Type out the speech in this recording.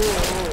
Oh,